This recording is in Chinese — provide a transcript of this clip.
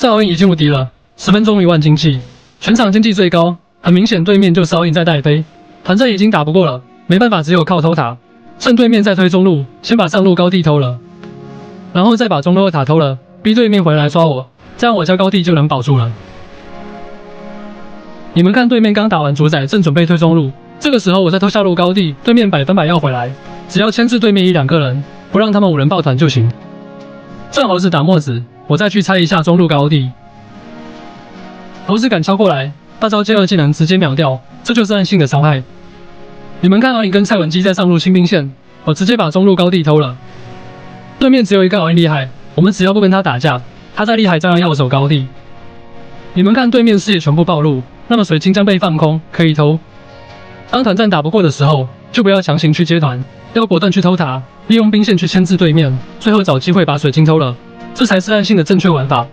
再奥印已经无敌了，十分钟一万经济，全场经济最高。很明显，对面就是奥印在带飞，团战已经打不过了，没办法，只有靠偷塔。趁对面在推中路，先把上路高地偷了，然后再把中路二塔偷了，逼对面回来抓我，这样我家高地就能保住了。你们看，对面刚打完主宰，正准备推中路，这个时候我再偷下路高地，对面百分百要回来，只要牵制对面一两个人，不让他们五人抱团就行。正好是打墨子，我再去拆一下中路高地，猴子敢敲过来，大招接二技能直接秒掉，这就是暗性的伤害。你们看，敖影跟蔡文姬在上路清兵线，我直接把中路高地偷了。对面只有一个敖影厉害，我们只要不跟他打架，他再厉害照样要守高地。你们看，对面视野全部暴露，那么水晶将被放空，可以偷。当团战打不过的时候，就不要强行去接团，要果断去偷塔，利用兵线去牵制对面，最后找机会把水晶偷了，这才是暗信的正确玩法。